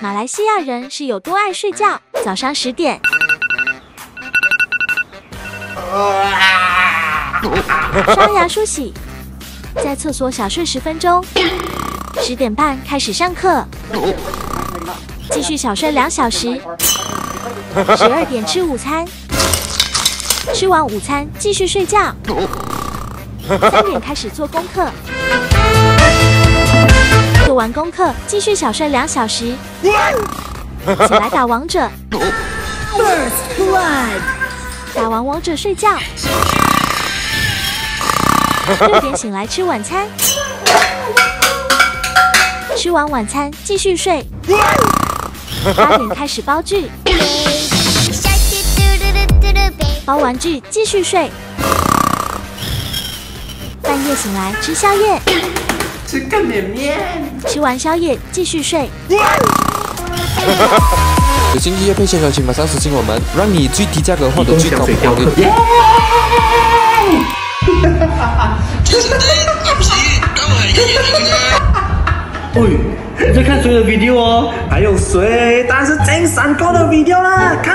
马来西亚人是有多爱睡觉？早上十点，刷牙梳洗，在厕所小睡十分钟。十点半开始上课，继续小睡两小时。十二点吃午餐，吃完午餐继续睡觉。三点开始做功课，做完功课继续小睡两小时。起来打王者，打完王者睡觉。六点醒来吃晚餐，吃完晚餐继续睡。八点开始包剧，包完剧继续睡。半夜醒来吃宵夜，吃个绵绵。吃完宵夜继续睡。有经济业配线上，请马上私信我们，让你最低价格获得最高回报率。喂，你在看谁的 video 哦？还有谁？当然是金三哥的 video 啦，看！